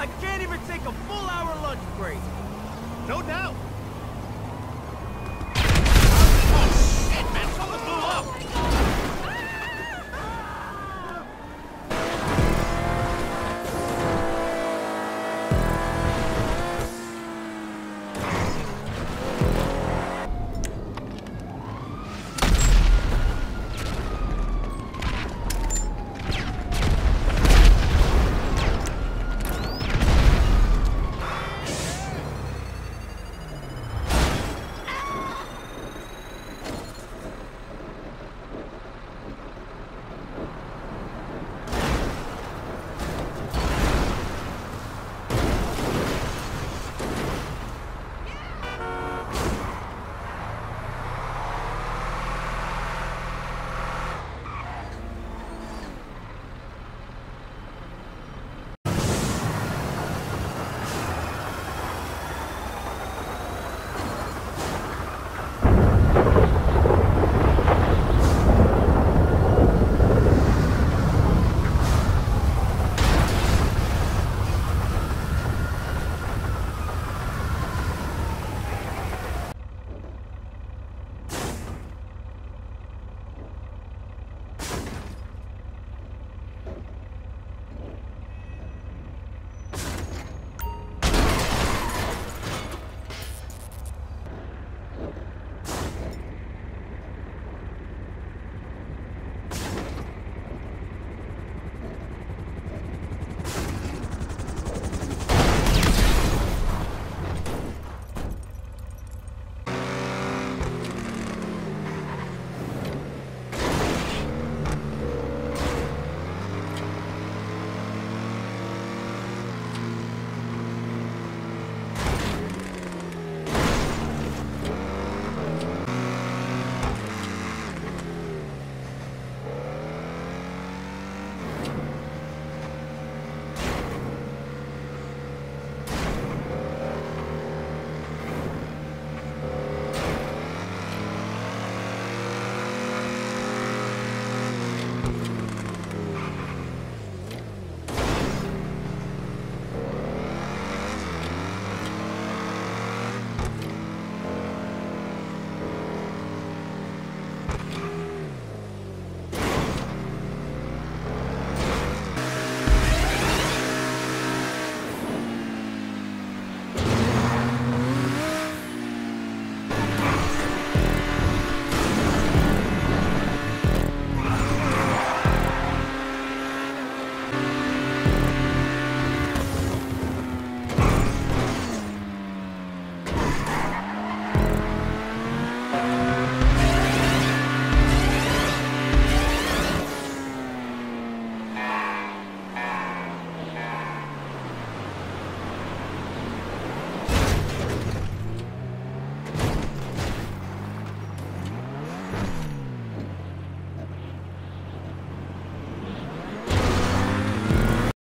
I can't even take a full hour lunch break. No doubt. Oh, shit, man. Someone blew up.